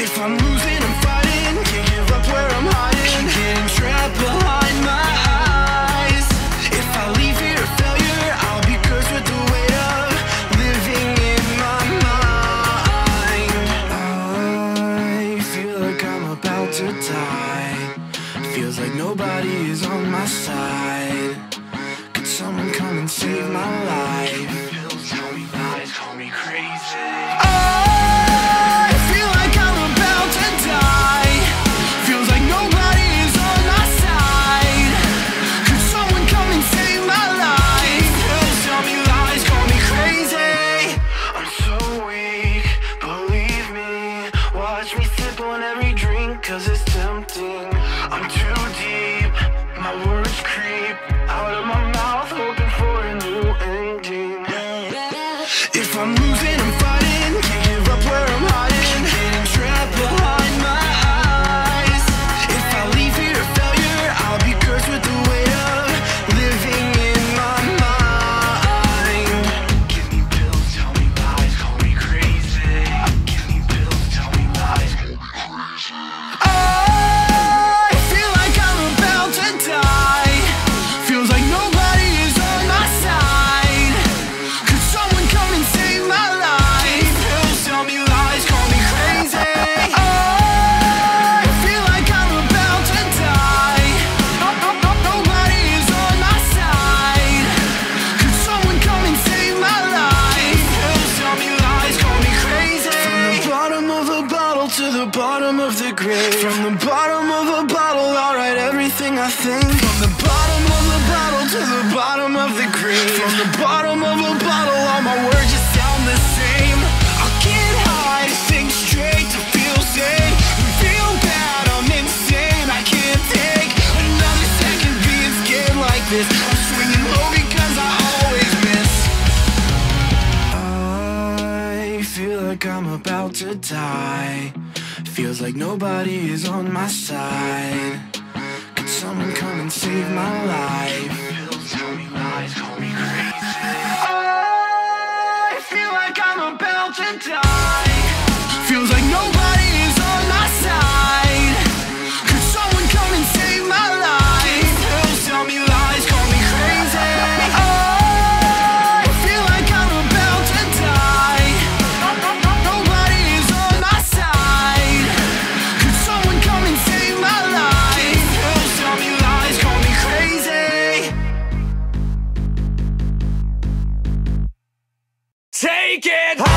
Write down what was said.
If I'm losing, I'm fighting. Can't give up where I'm hiding. Getting trapped behind my eyes. If I leave here a failure I'll be cursed with the weight of Living in my mind. I feel like I'm about to die. Feels like nobody is on my side. Could someone come and save my life? Call me crazy. cause it's tempting. I'm too deep, my words creep Out of my mouth, hoping for a new ending. If I'm losing grave From the bottom of a bottle, I'll write everything I think. From the bottom of a bottle to the bottom of the grave From the bottom of a bottle, all my words just sound the same. I can't hide, think straight to feel safe. Feel bad, I'm insane, I can't take Another second being scared like this. I'm swinging low because I always miss. I feel like I'm about to die. Feels like nobody is on my side. Could someone come and save my life? People tell me lies, call me crazy. make it!